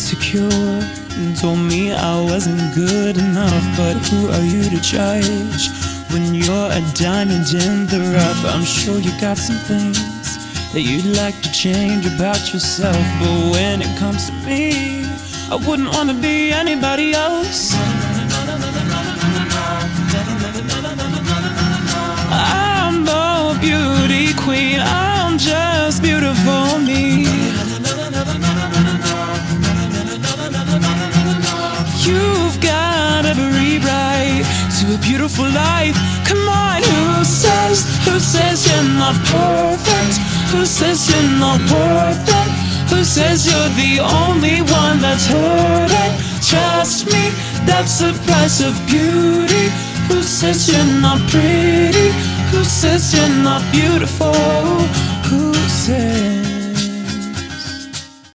insecure and told me I wasn't good enough. But who are you to judge when you're a diamond in the rough? I'm sure you got some things that you'd like to change about yourself. But when it comes to me, I wouldn't want to be anybody else. I'm the beauty queen, I'm just beautiful You've got every right to a beautiful life. Come on, who says, who says you're not perfect? Who says you're not worth it? Who says you're the only one that's hurting? Trust me, that's the price of beauty. Who says you're not pretty? Who says you're not beautiful?